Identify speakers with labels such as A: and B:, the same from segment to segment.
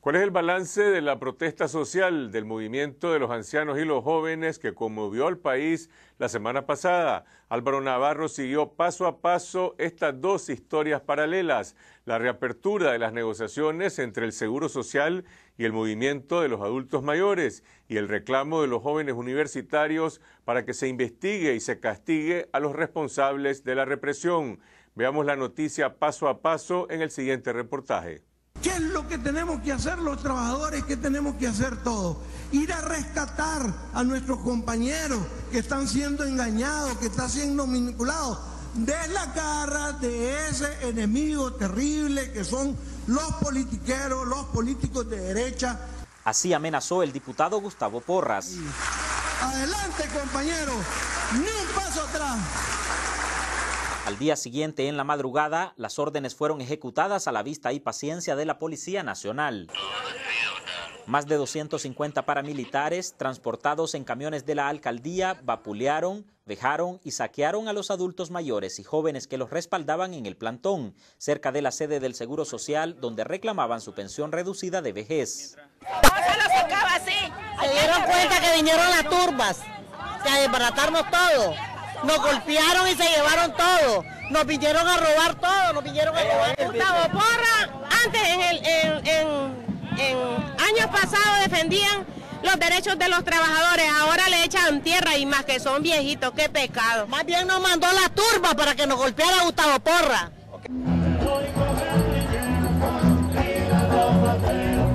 A: ¿Cuál es el balance de la protesta social del movimiento de los ancianos y los jóvenes que conmovió al país la semana pasada? Álvaro Navarro siguió paso a paso estas dos historias paralelas, la reapertura de las negociaciones entre el Seguro Social y el movimiento de los adultos mayores y el reclamo de los jóvenes universitarios para que se investigue y se castigue a los responsables de la represión. Veamos la noticia paso a paso en el siguiente reportaje.
B: ¿Qué es lo que tenemos que hacer los trabajadores? ¿Qué tenemos que hacer todos? Ir a rescatar a nuestros compañeros que están siendo engañados, que están siendo manipulados de la cara de ese enemigo terrible que son los politiqueros, los políticos de derecha.
C: Así amenazó el diputado Gustavo Porras.
B: Adelante compañeros, ni un paso atrás.
C: Al día siguiente, en la madrugada, las órdenes fueron ejecutadas a la vista y paciencia de la Policía Nacional. Más de 250 paramilitares, transportados en camiones de la alcaldía, vapulearon, dejaron y saquearon a los adultos mayores y jóvenes que los respaldaban en el plantón, cerca de la sede del Seguro Social, donde reclamaban su pensión reducida de vejez.
D: Se dieron cuenta que vinieron las turbas, que todo. Nos golpearon y se llevaron todo. Nos vinieron a robar todo, nos vinieron a robar.
E: Gustavo Porra, antes en, el, en, en, en años pasados defendían los derechos de los trabajadores, ahora le echan tierra y más que son viejitos, qué pecado.
D: Más bien nos mandó la turba para que nos golpeara Gustavo Porra.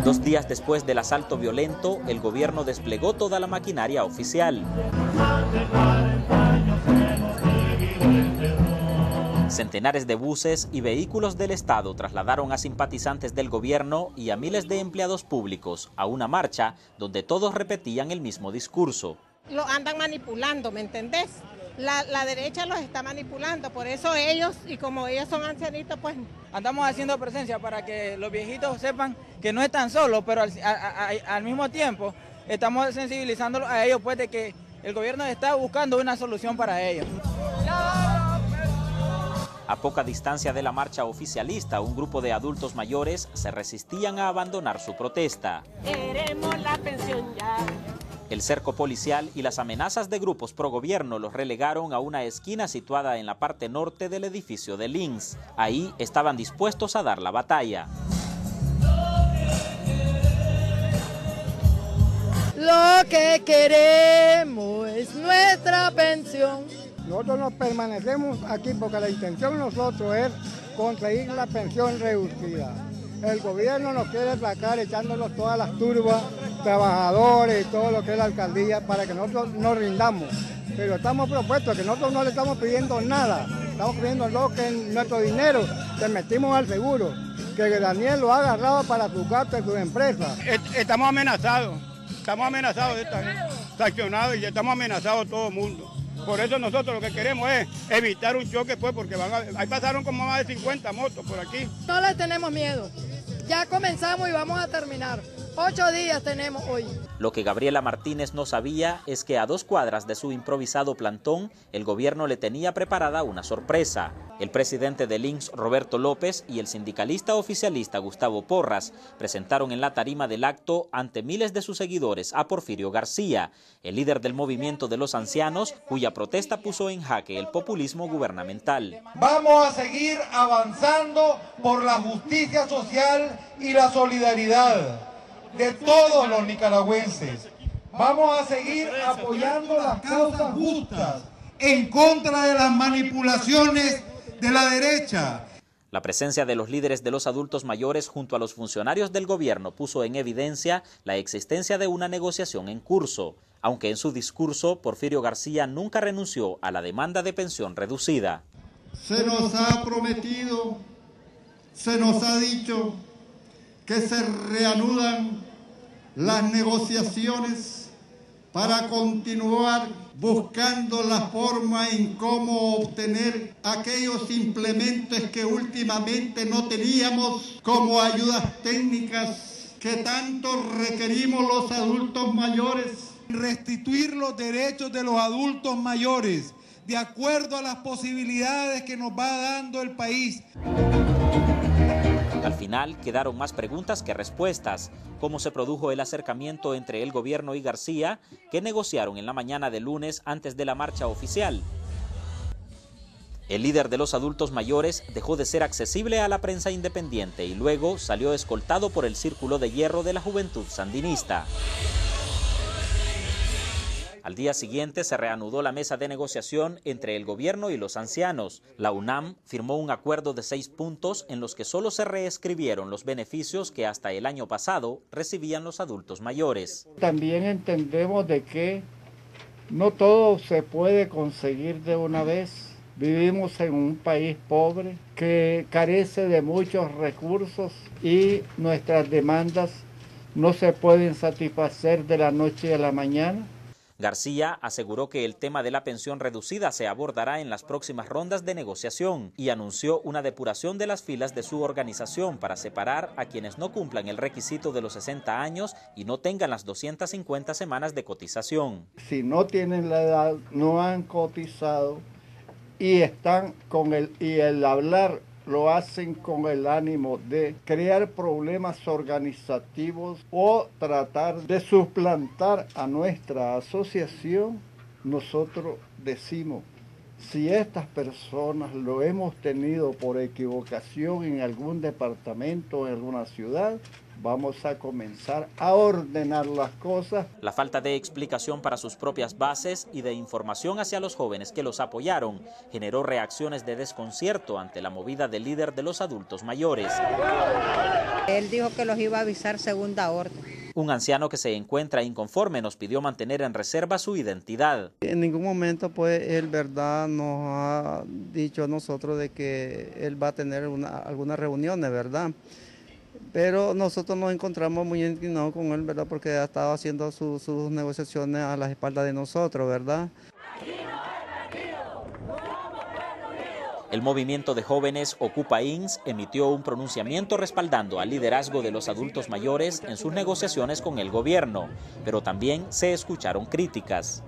C: Dos días después del asalto violento, el gobierno desplegó toda la maquinaria oficial. Centenares de buses y vehículos del Estado trasladaron a simpatizantes del gobierno y a miles de empleados públicos a una marcha donde todos repetían el mismo discurso.
E: Lo andan manipulando, ¿me entendés? La, la, derecha los está manipulando, por eso ellos, y como ellos son ancianitos, pues...
F: Andamos haciendo presencia para que los viejitos sepan que no están solos, pero al, a, a, al mismo tiempo estamos sensibilizándolos a ellos, pues de que el gobierno está buscando una solución para ellos.
C: A poca distancia de la marcha oficialista, un grupo de adultos mayores se resistían a abandonar su protesta.
E: Queremos la pensión ya.
C: El cerco policial y las amenazas de grupos pro gobierno los relegaron a una esquina situada en la parte norte del edificio de Links. Ahí estaban dispuestos a dar la batalla.
G: Lo que queremos es nuestra pensión.
H: Nosotros nos permanecemos aquí porque la intención de nosotros es conseguir la pensión reducida. El gobierno nos quiere sacar echándonos todas las turbas, trabajadores y todo lo que es la alcaldía para que nosotros nos rindamos. Pero estamos propuestos que nosotros no le estamos pidiendo nada, estamos pidiendo lo que nuestro dinero que metimos al seguro, que Daniel lo ha agarrado para su gasto y su empresa.
I: Estamos amenazados, estamos amenazados, sancionados y estamos amenazados todo el mundo. Por eso nosotros lo que queremos es evitar un choque, pues, porque van ahí pasaron como más de 50 motos por aquí.
G: No le tenemos miedo. Ya comenzamos y vamos a terminar. Ocho días tenemos hoy.
C: Lo que Gabriela Martínez no sabía es que a dos cuadras de su improvisado plantón, el gobierno le tenía preparada una sorpresa. El presidente de Links, Roberto López, y el sindicalista oficialista Gustavo Porras presentaron en la tarima del acto ante miles de sus seguidores a Porfirio García, el líder del movimiento de los ancianos, cuya protesta puso en jaque el populismo gubernamental.
J: Vamos a seguir avanzando por la justicia social y la solidaridad de todos los nicaragüenses. Vamos a seguir apoyando las causas justas en contra de las manipulaciones de la derecha.
C: La presencia de los líderes de los adultos mayores junto a los funcionarios del gobierno puso en evidencia la existencia de una negociación en curso, aunque en su discurso Porfirio García nunca renunció a la demanda de pensión reducida.
J: Se nos ha prometido, se nos ha dicho que se reanudan las negociaciones para continuar buscando la forma en cómo obtener aquellos implementos que últimamente no teníamos como ayudas técnicas que tanto requerimos los adultos mayores. Restituir los derechos de los adultos mayores de acuerdo a las posibilidades que nos va dando el país.
C: Al final quedaron más preguntas que respuestas, cómo se produjo el acercamiento entre el gobierno y García, que negociaron en la mañana de lunes antes de la marcha oficial. El líder de los adultos mayores dejó de ser accesible a la prensa independiente y luego salió escoltado por el círculo de hierro de la juventud sandinista. Al día siguiente se reanudó la mesa de negociación entre el gobierno y los ancianos. La UNAM firmó un acuerdo de seis puntos en los que solo se reescribieron los beneficios que hasta el año pasado recibían los adultos mayores.
H: También entendemos de que no todo se puede conseguir de una vez. Vivimos en un país pobre que carece de muchos recursos y nuestras demandas no se pueden satisfacer de la noche a la mañana.
C: García aseguró que el tema de la pensión reducida se abordará en las próximas rondas de negociación y anunció una depuración de las filas de su organización para separar a quienes no cumplan el requisito de los 60 años y no tengan las 250 semanas de cotización.
H: Si no tienen la edad, no han cotizado y están con el y el hablar lo hacen con el ánimo de crear problemas organizativos o tratar de suplantar a nuestra asociación, nosotros decimos, si estas personas lo hemos tenido por equivocación en algún departamento, o en alguna ciudad, vamos a comenzar a ordenar las cosas.
C: La falta de explicación para sus propias bases y de información hacia los jóvenes que los apoyaron generó reacciones de desconcierto ante la movida del líder de los adultos mayores.
K: Él dijo que los iba a avisar segunda orden.
C: Un anciano que se encuentra inconforme nos pidió mantener en reserva su identidad.
L: En ningún momento pues él verdad nos ha dicho a nosotros de que él va a tener una, algunas reuniones, ¿verdad? Pero nosotros nos encontramos muy indignados con él, ¿verdad? Porque ha estado haciendo sus negociaciones a las espaldas de nosotros, ¿verdad?
C: El movimiento de jóvenes Ocupa INS emitió un pronunciamiento respaldando al liderazgo de los adultos mayores en sus negociaciones con el gobierno, pero también se escucharon críticas.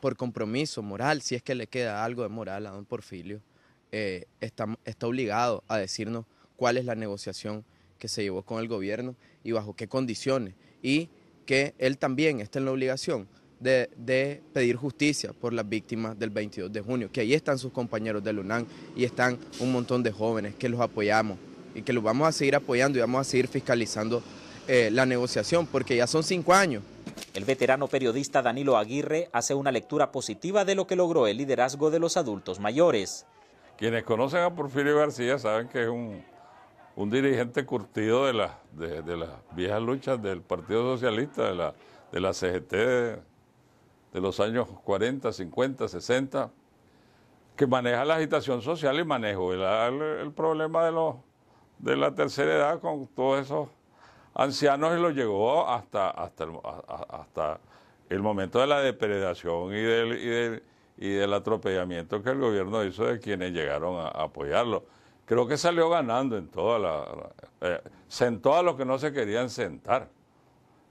M: Por compromiso moral, si es que le queda algo de moral a don Porfirio, eh, está, obligado a decirnos cuál es la negociación que se llevó con el gobierno y bajo qué condiciones, y que él también está en la obligación de, pedir justicia por las víctimas del 22 de junio, que ahí están sus compañeros del UNAM y están un montón de jóvenes que los apoyamos y que los vamos a seguir apoyando y vamos a seguir fiscalizando eh, la negociación, porque ya son cinco años.
C: El veterano periodista Danilo Aguirre hace una lectura positiva de lo que logró el liderazgo de los adultos mayores.
N: Quienes conocen a Porfirio García saben que es un, dirigente curtido de, de, las viejas luchas del Partido Socialista, de la, de la CGT de, los años 40, 50, 60, que maneja la agitación social y manejó el, problema de, los, de la tercera edad con todos esos ancianos y lo llegó hasta, hasta, el, hasta el momento de la depredación y del y del atropellamiento que el gobierno hizo de quienes llegaron a, apoyarlo. Creo que salió ganando en toda la... Eh, sentó a los que no se querían sentar.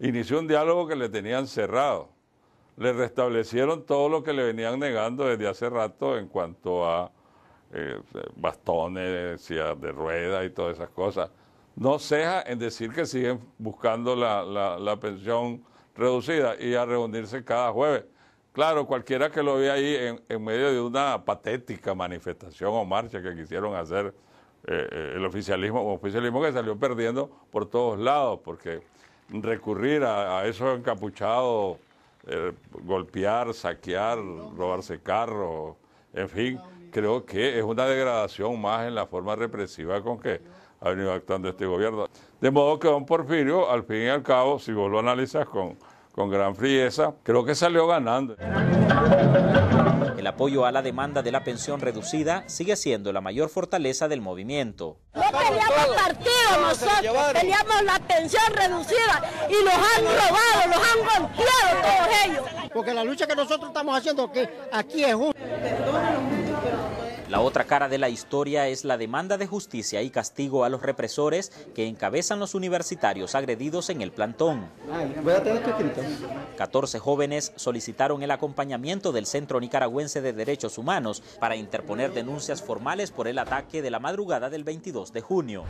N: Inició un diálogo que le tenían cerrado. Le restablecieron todo lo que le venían negando desde hace rato en cuanto a eh, bastones, de rueda y todas esas cosas. No ceja en decir que siguen buscando la, la pensión reducida y a reunirse cada jueves. Claro, cualquiera que lo vea ahí en, medio de una patética manifestación o marcha que quisieron hacer eh, eh, el oficialismo, un oficialismo que salió perdiendo por todos lados, porque recurrir a, esos encapuchados, eh, golpear, saquear, robarse carros, en fin, creo que es una degradación más en la forma represiva con que ha venido actuando este gobierno. De modo que don Porfirio, al fin y al cabo, si vos lo analizas con con gran frieza, creo que salió ganando.
C: El apoyo a la demanda de la pensión reducida sigue siendo la mayor fortaleza del movimiento.
D: No peleamos partido nosotros, peleamos la pensión reducida y nos han robado, nos han golpeado todos ellos.
O: Porque la lucha que nosotros estamos haciendo aquí es justa.
C: La otra cara de la historia es la demanda de justicia y castigo a los represores que encabezan los universitarios agredidos en el plantón. 14 jóvenes solicitaron el acompañamiento del Centro Nicaragüense de Derechos Humanos para interponer denuncias formales por el ataque de la madrugada del 22 de junio.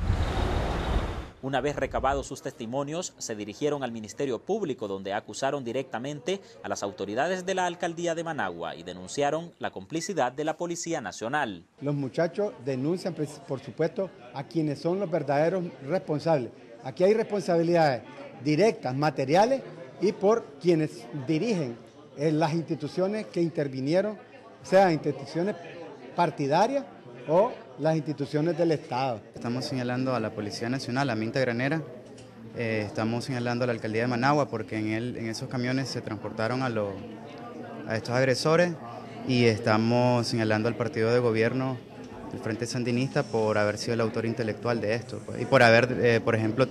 C: Una vez recabados sus testimonios, se dirigieron al Ministerio Público donde acusaron directamente a las autoridades de la alcaldía de Managua y denunciaron la complicidad de la Policía Nacional.
O: Los muchachos denuncian, pues, por supuesto, a quienes son los verdaderos responsables. Aquí hay responsabilidades directas, materiales y por quienes dirigen eh, las instituciones que intervinieron, sean instituciones partidarias o las instituciones del Estado.
P: Estamos señalando a la Policía Nacional, a Minta Granera, eh, estamos señalando a la Alcaldía de Managua porque en, en esos camiones se transportaron a, a estos agresores y estamos señalando al partido de gobierno, el Frente Sandinista, por haber sido el autor intelectual de esto pues, y por haber, eh, por ejemplo,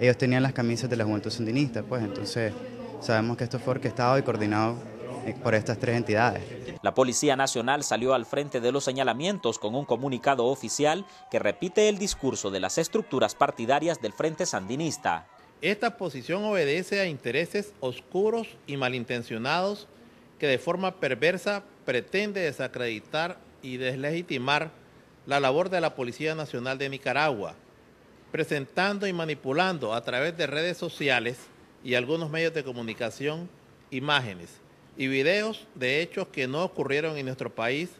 P: ellos tenían las camisas de la Juventud Sandinista, pues entonces sabemos que esto fue orquestado y coordinado por estas tres entidades.
C: La Policía Nacional salió al frente de los señalamientos con un comunicado oficial que repite el discurso de las estructuras partidarias del Frente Sandinista.
Q: Esta posición obedece a intereses oscuros y malintencionados que de forma perversa pretende desacreditar y deslegitimar la labor de la Policía Nacional de Nicaragua, presentando y manipulando a través de redes sociales y algunos medios de comunicación imágenes y videos de hechos que no ocurrieron en nuestro país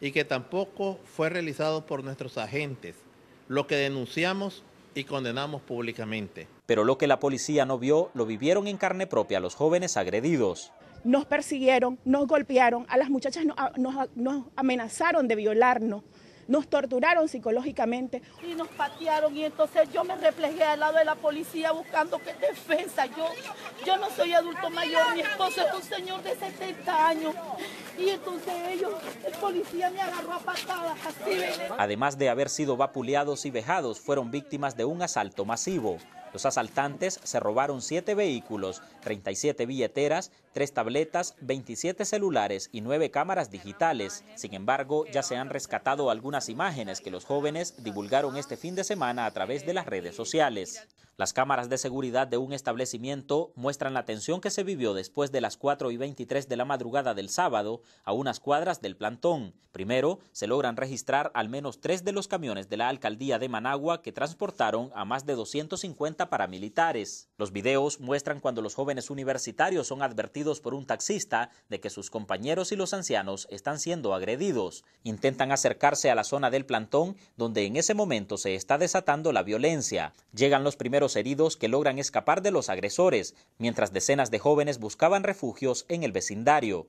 Q: y que tampoco fue realizado por nuestros agentes, lo que denunciamos y condenamos públicamente.
C: Pero lo que la policía no vio, lo vivieron en carne propia los jóvenes agredidos.
R: Nos persiguieron, nos golpearon, a las muchachas nos, nos amenazaron de violarnos nos torturaron psicológicamente.
S: Y nos patearon y entonces yo me reflejé al lado de la policía buscando que defensa. Yo, yo no soy adulto mayor, mi esposo es un señor de 70 años. Y entonces ellos, el policía me agarró a patadas, así.
C: Además de haber sido vapuleados y vejados, fueron víctimas de un asalto masivo. Los asaltantes se robaron siete vehículos, 37 billeteras, tres tabletas, 27 celulares y nueve cámaras digitales. Sin embargo, ya se han rescatado algunas imágenes que los jóvenes divulgaron este fin de semana a través de las redes sociales. Las cámaras de seguridad de un establecimiento muestran la tensión que se vivió después de las 4 y 23 de la madrugada del sábado a unas cuadras del plantón. Primero, se logran registrar al menos tres de los camiones de la alcaldía de Managua que transportaron a más de 250 paramilitares. Los videos muestran cuando los jóvenes universitarios son advertidos por un taxista de que sus compañeros y los ancianos están siendo agredidos. Intentan acercarse a la zona del plantón donde en ese momento se está desatando la violencia. Llegan los primeros heridos que logran escapar de los agresores, mientras decenas de jóvenes buscaban refugios en el vecindario.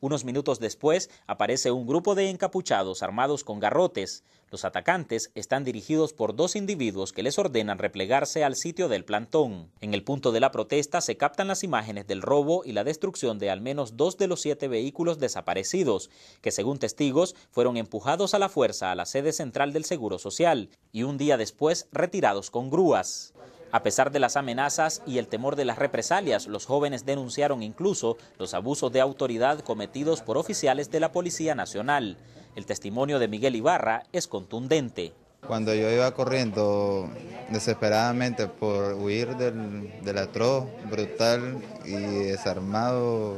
C: Unos minutos después aparece un grupo de encapuchados armados con garrotes. Los atacantes están dirigidos por dos individuos que les ordenan replegarse al sitio del plantón. En el punto de la protesta se captan las imágenes del robo y la destrucción de al menos dos de los siete vehículos desaparecidos, que según testigos fueron empujados a la fuerza a la sede central del Seguro Social y un día después retirados con grúas. A pesar de las amenazas y el temor de las represalias, los jóvenes denunciaron incluso los abusos de autoridad cometidos por oficiales de la Policía Nacional. El testimonio de Miguel Ibarra es contundente.
T: Cuando yo iba corriendo desesperadamente por huir del, atroz, brutal y desarmado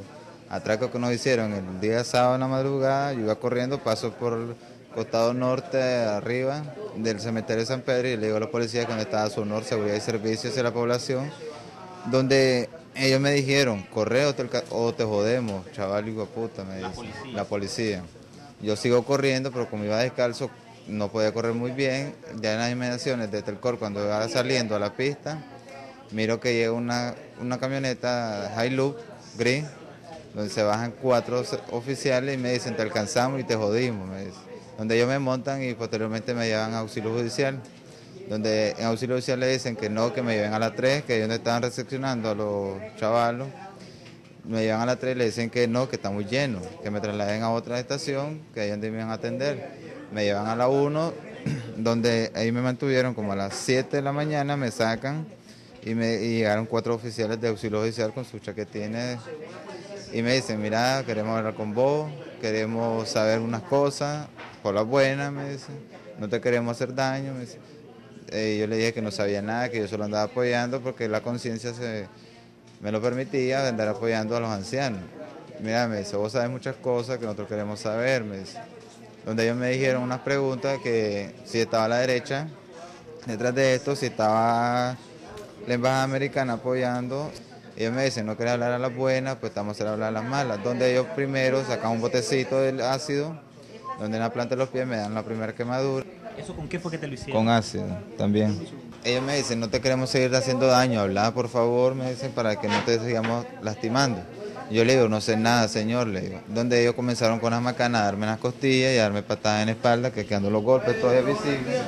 T: atraco que nos hicieron el día sábado en la madrugada, yo iba corriendo, paso por costado norte, arriba del cementerio de San Pedro, y le digo a los policías que estaba su honor, seguridad y servicios de la población, donde ellos me dijeron, corre o te, jodemos, chaval, hijo puta, me dice, la policía. Yo sigo corriendo, pero como iba descalzo, no podía correr muy bien. Ya en las inmediaciones de Telcor, cuando iba saliendo a la pista, miro que llega una, una camioneta Hilux gris, donde se bajan cuatro oficiales y me dicen, te alcanzamos y te jodimos, me dicen donde ellos me montan y posteriormente me llevan a auxilio judicial, donde en auxilio judicial le dicen que no, que me lleven a las 3, que ellos no estaban recepcionando a los chavalos, me llevan a las 3 y le dicen que no, que está muy lleno, que me trasladen a otra estación, que ahí donde me iban a atender. Me llevan a la 1, donde ahí me mantuvieron como a las 7 de la mañana, me sacan y, me, llegaron cuatro oficiales de auxilio judicial con sus chaquetines y me dicen, mira, queremos hablar con vos, queremos saber unas cosas, por la buena, me dice, no te queremos hacer daño, me dice. Eh, yo le dije que no sabía nada, que yo solo andaba apoyando porque la conciencia me lo permitía andar apoyando a los ancianos. Mira, me dice, vos sabes muchas cosas que nosotros queremos saber, me dice. Donde ellos me dijeron unas preguntas que si estaba a la derecha, detrás de esto, si estaba la embajada americana apoyando, ellos me dicen, no querés hablar a las buenas, pues estamos a hablar a las malas. Donde ellos primero sacan un botecito del ácido, donde en la planta de los pies me dan la primera quemadura.
C: ¿Eso con qué fue que te lo hicieron?
T: Con ácido también. Ellos me dicen, no te queremos seguir haciendo daño, habla por favor, me dicen, para que no te sigamos lastimando. Yo le digo, no sé nada, señor, le digo. Donde ellos comenzaron con las macanas a darme las costillas y a darme patadas en la espalda, que quedando los golpes todavía visibles.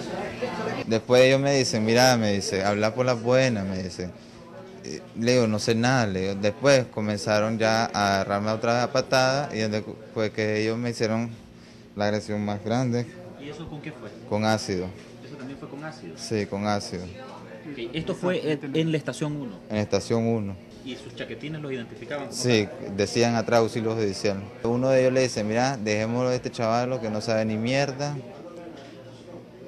T: Después ellos me dicen, mira, me dice, habla por las buenas, me dicen. Le digo, no sé nada, le digo. Después comenzaron ya a agarrarme otra vez a patada y después que ellos me hicieron la agresión más grande.
C: ¿Y eso con qué fue?
T: Con ácido.
C: ¿Eso también fue con ácido?
T: Sí, con ácido.
C: Okay. ¿Esto fue en la estación 1?
T: En la estación 1.
C: ¿Y sus chaquetines los identificaban?
T: Sí, decían atrás auxilio judicial. Uno de ellos le dice, mira, dejémoslo de este chaval que no sabe ni mierda.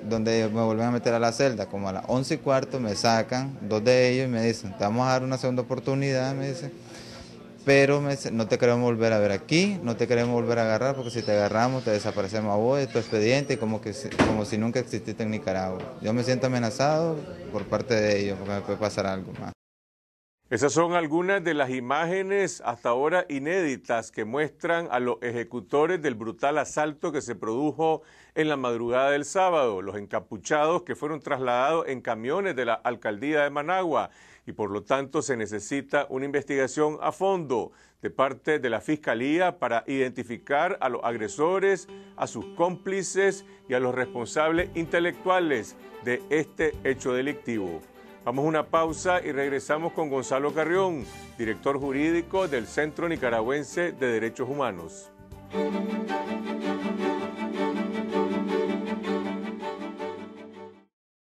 T: Donde me vuelven a meter a la celda, como a las 11 y cuarto me sacan dos de ellos y me dicen, te vamos a dar una segunda oportunidad, me dicen. Pero me no te queremos volver a ver aquí, no te queremos volver a agarrar porque si te agarramos te desaparecemos a vos, de tu expediente, como, que, como si nunca exististe en Nicaragua. Yo me siento amenazado por parte de ellos porque me puede pasar algo más.
A: Esas son algunas de las imágenes hasta ahora inéditas que muestran a los ejecutores del brutal asalto que se produjo en la madrugada del sábado, los encapuchados que fueron trasladados en camiones de la alcaldía de Managua y por lo tanto se necesita una investigación a fondo de parte de la Fiscalía para identificar a los agresores, a sus cómplices y a los responsables intelectuales de este hecho delictivo. Vamos a una pausa y regresamos con Gonzalo Carrión, director jurídico del Centro Nicaragüense de Derechos Humanos.